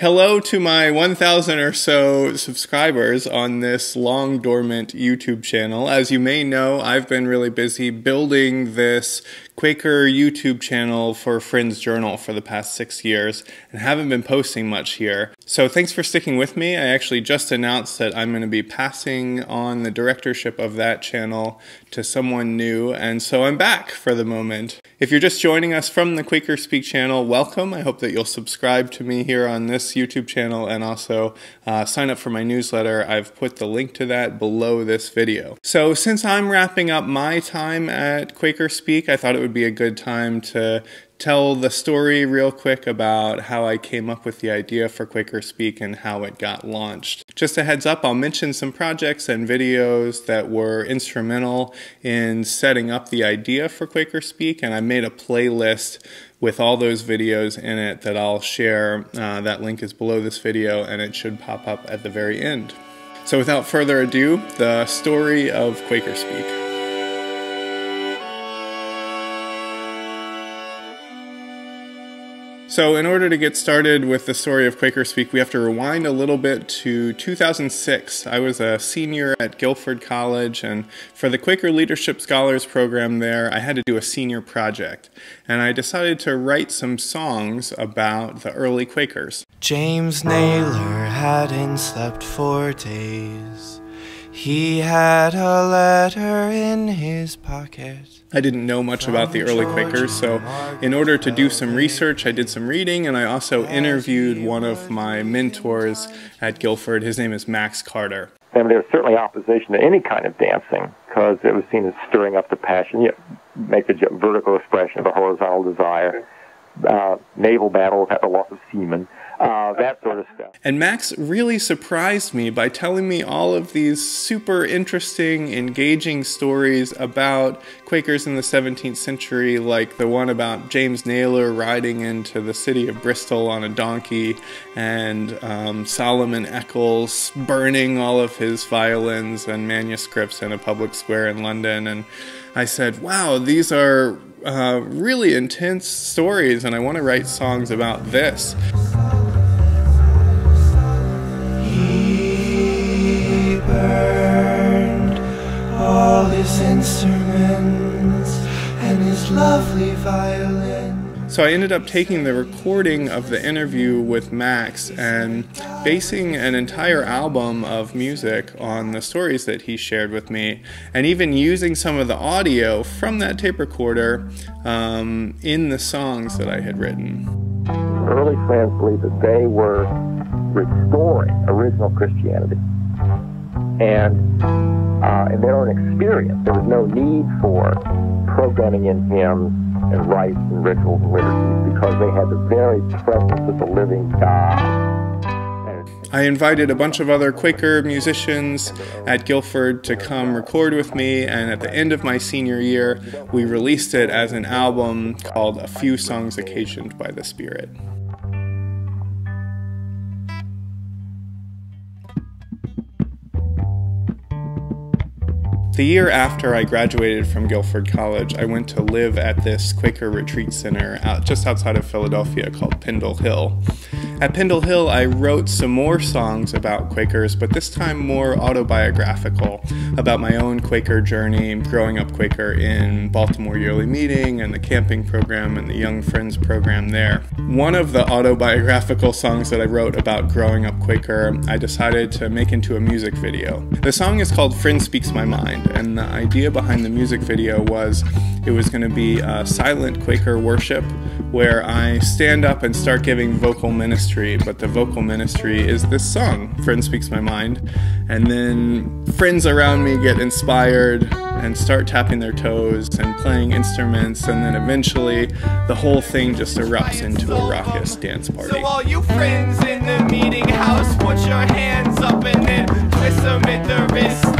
Hello to my 1,000 or so subscribers on this long dormant YouTube channel. As you may know, I've been really busy building this Quaker YouTube channel for Friends Journal for the past six years and haven't been posting much here. So thanks for sticking with me. I actually just announced that I'm going to be passing on the directorship of that channel to someone new, and so I'm back for the moment. If you're just joining us from the Quaker Speak channel, welcome. I hope that you'll subscribe to me here on this YouTube channel and also uh, sign up for my newsletter. I've put the link to that below this video. So since I'm wrapping up my time at Quaker Speak, I thought it would would be a good time to tell the story real quick about how I came up with the idea for Quaker Speak and how it got launched. Just a heads up, I'll mention some projects and videos that were instrumental in setting up the idea for Quaker Speak, and I made a playlist with all those videos in it that I'll share. Uh, that link is below this video and it should pop up at the very end. So without further ado, the story of Quaker Speak. So, in order to get started with the story of Quaker Speak, we have to rewind a little bit to 2006. I was a senior at Guilford College, and for the Quaker Leadership Scholars program there, I had to do a senior project. And I decided to write some songs about the early Quakers. James Nayler hadn't slept for days. He had a letter in his pocket. I didn't know much about the early Quakers, so in order to do some research, I did some reading and I also interviewed one of my mentors at Guilford. His name is Max Carter. And there was certainly opposition to any kind of dancing because it was seen as stirring up the passion, you make the vertical expression of a horizontal desire. Uh, naval battles had the loss of seamen uh, that sort of stuff. And Max really surprised me by telling me all of these super interesting, engaging stories about Quakers in the 17th century, like the one about James Nayler riding into the city of Bristol on a donkey, and um, Solomon Eccles burning all of his violins and manuscripts in a public square in London. And I said, wow, these are uh, really intense stories, and I want to write songs about this. His instruments and his lovely violin. So I ended up taking the recording of the interview with Max and basing an entire album of music on the stories that he shared with me, and even using some of the audio from that tape recorder um, in the songs that I had written. Early fans believed that they were restoring original Christianity and uh, in their own experience, there was no need for programming in hymns and rites and rituals and liturgies because they had the very presence of the living God. I invited a bunch of other Quaker musicians at Guilford to come record with me, and at the end of my senior year, we released it as an album called A Few Songs Occasioned by the Spirit. The year after I graduated from Guilford College, I went to live at this Quaker retreat center out, just outside of Philadelphia called Pendle Hill. At Pendle Hill, I wrote some more songs about Quakers, but this time more autobiographical about my own Quaker journey, growing up Quaker in Baltimore Yearly Meeting and the camping program and the Young Friends program there. One of the autobiographical songs that I wrote about growing up Quaker, I decided to make into a music video. The song is called Friend Speaks My Mind, and the idea behind the music video was it was going to be a silent Quaker worship where I stand up and start giving vocal ministry, but the vocal ministry is this song, Friend Speaks My Mind. And then friends around me get inspired and start tapping their toes and playing instruments, and then eventually the whole thing just erupts into a raucous dance party. So all you friends in the meeting house, put your hands up and then twist them at the wrist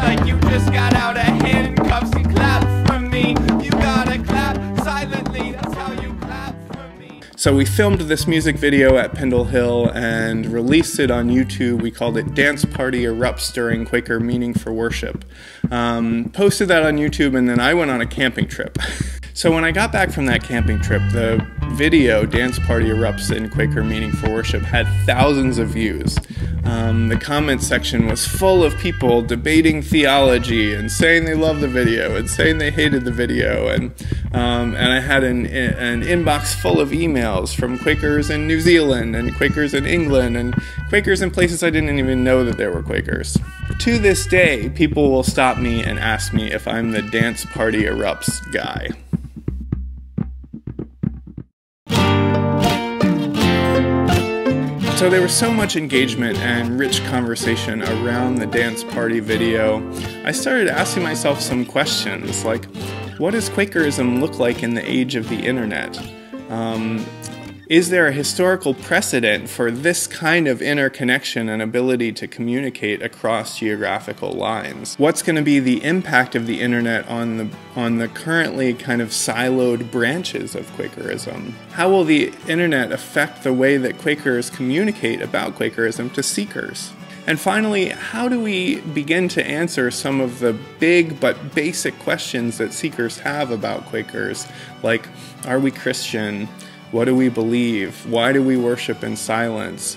So we filmed this music video at Pendle Hill and released it on YouTube. We called it Dance Party Erupts During Quaker Meeting for Worship. Um, posted that on YouTube and then I went on a camping trip. So when I got back from that camping trip, the video Dance Party Erupts in Quaker Meeting for Worship had thousands of views. Um, the comment section was full of people debating theology and saying they loved the video and saying they hated the video. And, um, and I had an, an inbox full of emails from Quakers in New Zealand and Quakers in England and Quakers in places I didn't even know that there were Quakers. To this day, people will stop me and ask me if I'm the Dance Party Erupts guy. So there was so much engagement and rich conversation around the dance party video. I started asking myself some questions like, what does Quakerism look like in the age of the internet? Um, is there a historical precedent for this kind of interconnection and ability to communicate across geographical lines? What's going to be the impact of the internet on the on the currently kind of siloed branches of Quakerism? How will the internet affect the way that Quakers communicate about Quakerism to seekers? And finally, how do we begin to answer some of the big but basic questions that seekers have about Quakers, like are we Christian? What do we believe? Why do we worship in silence?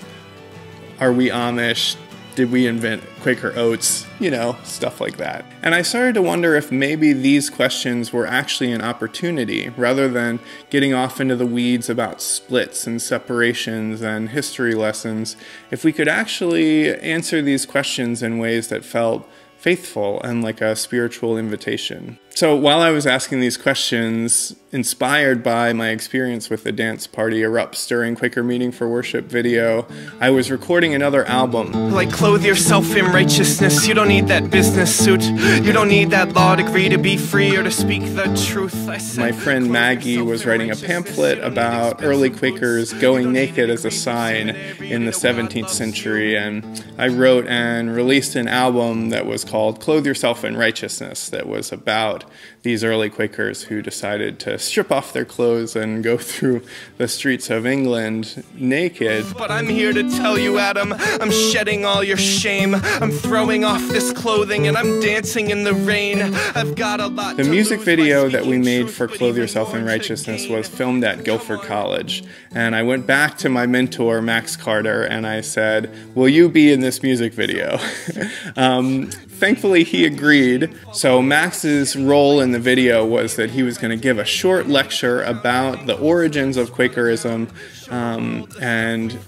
Are we Amish? Did we invent Quaker oats? You know, stuff like that. And I started to wonder if maybe these questions were actually an opportunity rather than getting off into the weeds about splits and separations and history lessons, if we could actually answer these questions in ways that felt faithful and like a spiritual invitation. So while I was asking these questions, inspired by my experience with the Dance Party Erupts during Quaker Meeting for Worship video, I was recording another album. Like clothe yourself in righteousness. You don't need that business suit. You don't need that law degree to be free or to speak the truth. I said, My friend Maggie was writing a pamphlet You don't need about early. Quakers going naked as a sign in the 17th century, and I wrote and released an album that was called Clothe Yourself in Righteousness that was about these early Quakers who decided to strip off their clothes and go through the streets of England naked. But I'm here to tell you, Adam, I'm shedding all your shame. I'm throwing off this clothing and I'm dancing in the rain. I've got a lot The music video that we made for Clothe Yourself in Righteousness was filmed at Guilford College. And I went back to my mentor, Max Carter, and I said, Will you be in this music video? um, thankfully, he agreed. So, Max's role in the video was that he was going to give a short lecture about the origins of Quakerism um, and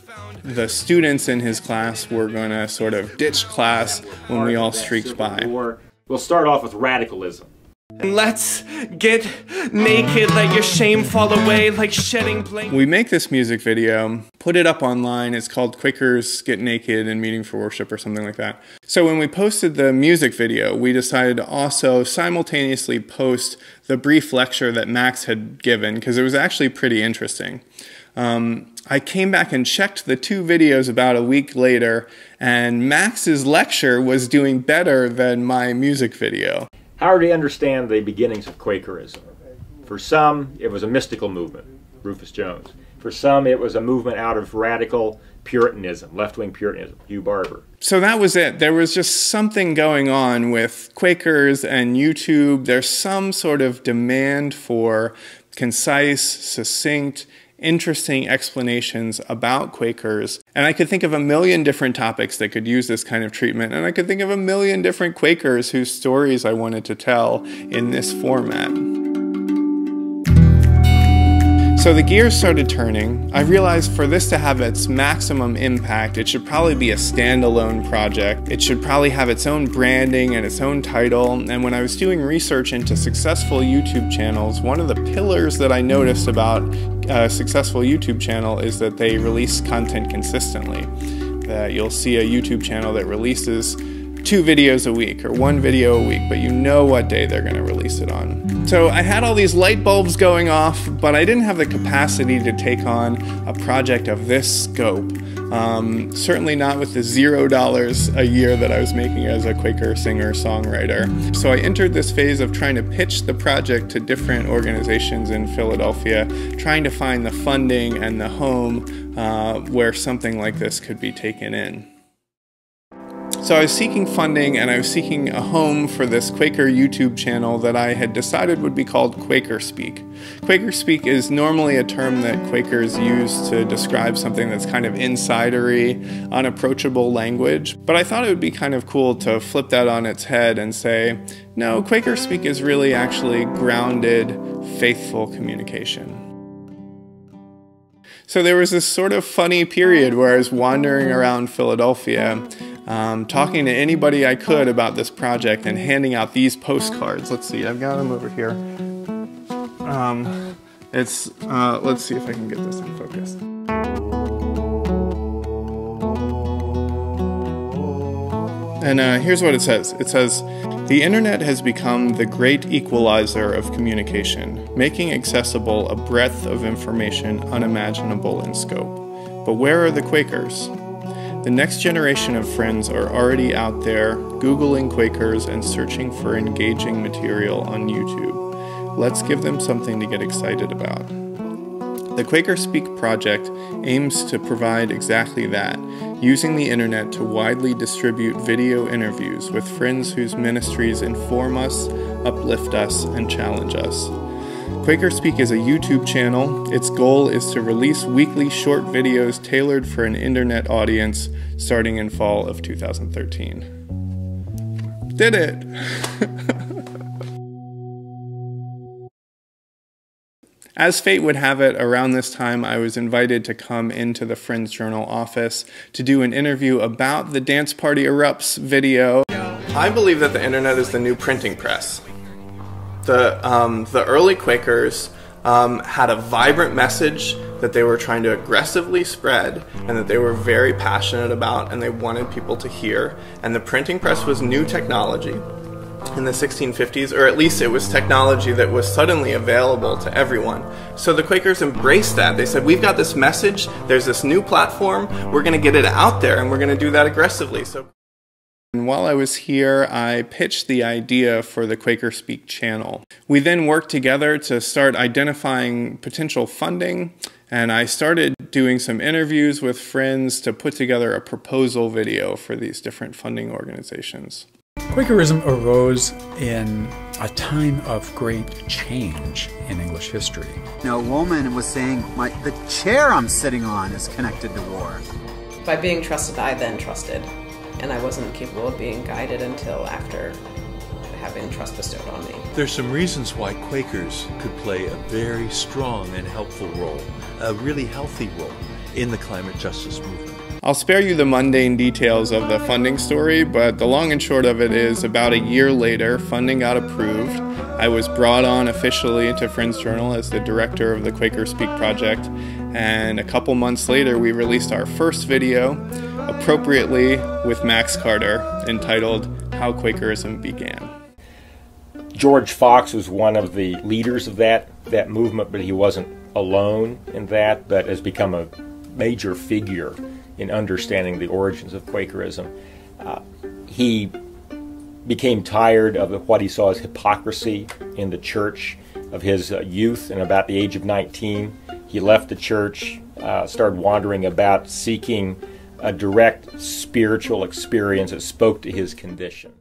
the students in his class were going to sort of ditch class when we all streaked by. We'll start off with radicalism. Let's get naked, let your shame fall away like shedding blankets. We make this music video, put it up online. It's called Quakers Get Naked and Meeting for Worship or something like that. So when we posted the music video, we decided to also simultaneously post the brief lecture that Max had given because it was actually pretty interesting. Um, I came back and checked the two videos about a week later, and Max's lecture was doing better than my music video. Do you understand the beginnings of Quakerism? For some, it was a mystical movement, Rufus Jones. For some, it was a movement out of radical Puritanism, left wing Puritanism, Hugh Barbour. So that was it. There was just something going on with Quakers and YouTube. There's some sort of demand for concise, succinct, interesting explanations about Quakers. And I could think of a million different topics that could use this kind of treatment. And I could think of a million different Quakers whose stories I wanted to tell in this format. So the gears started turning. I realized for this to have its maximum impact, it should probably be a standalone project. It should probably have its own branding and its own title. And when I was doing research into successful YouTube channels, one of the pillars that I noticed about a successful YouTube channel is that they release content consistently. That you'll see a YouTube channel that releases two videos a week or one video a week, but you know what day they're going to release it on. So I had all these light bulbs going off, but I didn't have the capacity to take on a project of this scope. Um, certainly not with the zero dollars a year that I was making as a Quaker singer songwriter. So I entered this phase of trying to pitch the project to different organizations in Philadelphia, trying to find the funding and the home uh, where something like this could be taken in. So I was seeking funding and I was seeking a home for this Quaker YouTube channel that I had decided would be called Quaker Speak. Quaker Speak is normally a term that Quakers use to describe something that's kind of insidery, unapproachable language, but I thought it would be kind of cool to flip that on its head and say, no, Quaker Speak is really actually grounded, faithful communication. So there was this sort of funny period where I was wandering around Philadelphia um, talking to anybody I could about this project and handing out these postcards. Let's see, I've got them over here. Um, it's, uh, let's see if I can get this in focus. And uh, here's what it says it says, The internet has become the great equalizer of communication, making accessible a breadth of information unimaginable in scope. But where are the Quakers? The next generation of friends are already out there Googling Quakers and searching for engaging material on YouTube. Let's give them something to get excited about. The Quaker Speak project aims to provide exactly that, using the internet to widely distribute video interviews with friends whose ministries inform us, uplift us, and challenge us. Quaker Speak is a YouTube channel. Its goal is to release weekly short videos tailored for an internet audience starting in fall of 2013. Did it! As fate would have it, around this time I was invited to come into the Friends Journal office to do an interview about the Dance Party Erupts video. I believe that the internet is the new printing press the um, the early Quakers um, had a vibrant message that they were trying to aggressively spread and that they were very passionate about and they wanted people to hear. And the printing press was new technology in the 1650s, or at least it was technology that was suddenly available to everyone. So the Quakers embraced that. They said, We've got this message, there's this new platform, we're going to get it out there, and we're going to do that aggressively. So and while I was here, I pitched the idea for the Quaker Speak channel. We then worked together to start identifying potential funding, and I started doing some interviews with friends to put together a proposal video for these different funding organizations. Quakerism arose in a time of great change in English history. Now, know, a woman was saying, My, the chair I'm sitting on is connected to war. By being trusted, I then trusted and I wasn't capable of being guided until after having trust bestowed on me. There's some reasons why Quakers could play a very strong and helpful role, a really healthy role in the climate justice movement. I'll spare you the mundane details of the funding story, but the long and short of it is about a year later, funding got approved. I was brought on officially to Friends Journal as the director of the Quaker Speak project, and a couple months later, we released our first video appropriately with Max Carter, entitled How Quakerism Began. George Fox was one of the leaders of that, that movement, but he wasn't alone in that, but has become a major figure in understanding the origins of Quakerism. Uh, he became tired of what he saw as hypocrisy in the church of his uh, youth, and about the age of 19, he left the church, uh, started wandering about seeking a direct spiritual experience that spoke to his condition.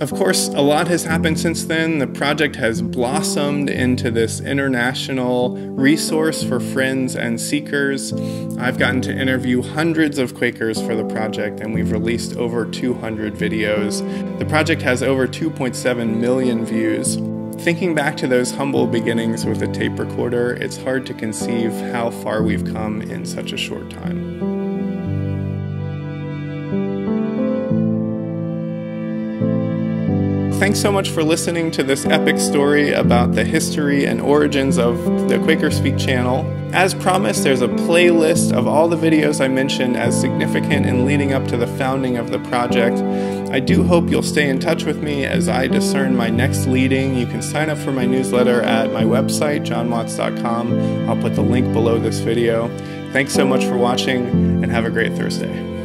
Of course, a lot has happened since then. The project has blossomed into this international resource for friends and seekers. I've gotten to interview hundreds of Quakers for the project, and we've released over 200 videos. The project has over 2.7 million views. Thinking back to those humble beginnings with a tape recorder, it's hard to conceive how far we've come in such a short time. Thanks so much for listening to this epic story about the history and origins of the Quaker Speak channel. As promised, there's a playlist of all the videos I mentioned as significant in leading up to the founding of the project. I do hope you'll stay in touch with me as I discern my next leading. You can sign up for my newsletter at my website, jonwatts.com. I'll put the link below this video. Thanks so much for watching, and have a great Thursday.